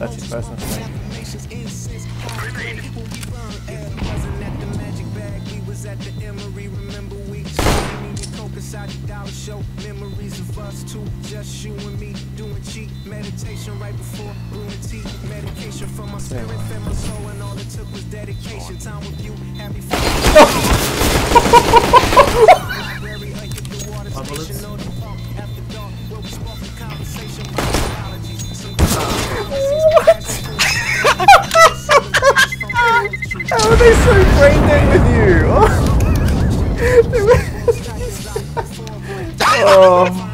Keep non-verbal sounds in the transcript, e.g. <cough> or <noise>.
That's his personal thing. show memories of us two, just you and me doing cheap meditation right before brewing tea. Medication for my spirit, fed my soul, and all it took was dedication. Time with you, happy be so brain dead with you. <laughs> oh.